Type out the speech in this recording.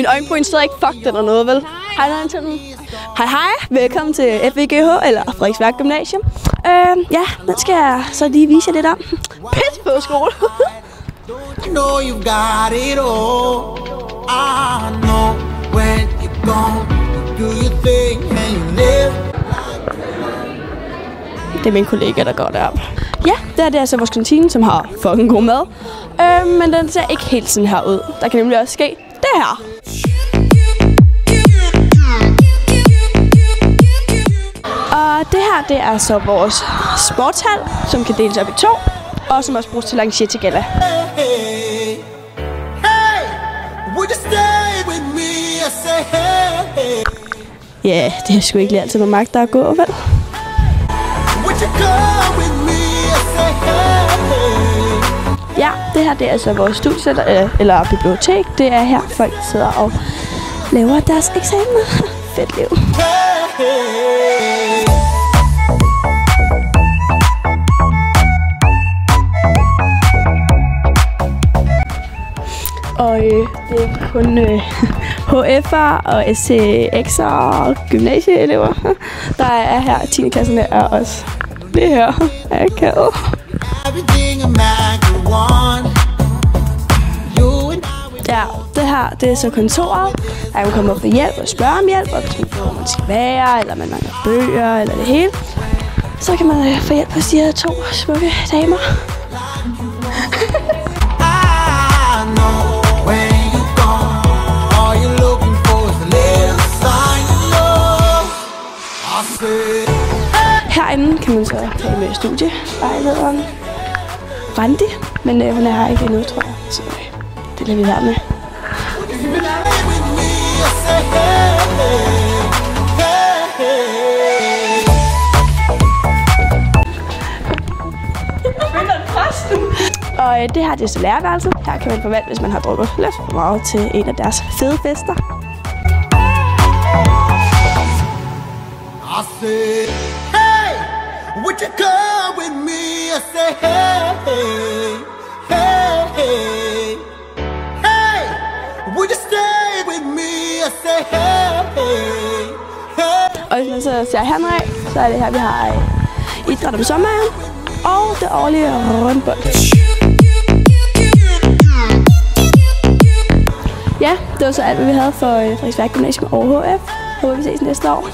Min øjenbryn sidder ikke fucked eller noget, vel? Hej, der den. Hej, hej. Velkommen til FVGH, eller Frederiksværk Gymnasium. Øh, ja, den skal jeg så lige vise jer lidt om. Pis på skole. You know you got it all. I know when you're gone, you do your thing and you live. Det er min kollega, der går derop. Ja, det er, det altså vores kantine, som har fucking god mad. Øh, men den ser ikke helt sådan her ud. Der kan nemlig også ske det her. Og det her, det er så vores sportshal, som kan deles op i to, og som også bruges til at til gala. Hey, hey, would you stay with me? I say hey. Ja, det er sgu ikke lige altid med magt, der er gå, vel? Would you go with me? I say hey, her, det er altså vores studie, eller, øh, eller bibliotek. Det er her, folk sidder og laver deres eksamener. Fedt liv. Og øh, det er kun øh, HF'er og SCX'er og gymnasieelever, der er her. 10. klasserne er også det her er akavet. Everything a man could want. Ja, det her det er så kontoret. Der kan komme op for hjælp og spørge om hjælp, og hvis man får, man skal være, eller man mangler bøger, eller det hele. Så kan man øh, få hjælp hos de her to smukke damer. Herinde kan man så tale med studievejlederen Randi, men øh, hun er her ikke endnu, tror jeg. Så øh, det lader vi være med. Og øh, det her det er så lærerværelset. Her kan man forvente, hvis man har drukket lidt for meget til en af deres fede fester. I hey, would you come with me? I say, hey, hey, Og hvis man så ser hernede, så er det her, vi har øh, idræt om sommeren og det årlige rundbold. Ja, det var så alt, hvad vi havde for øh, Frederiksværk Gymnasium og HF. Håber vi ses næste år.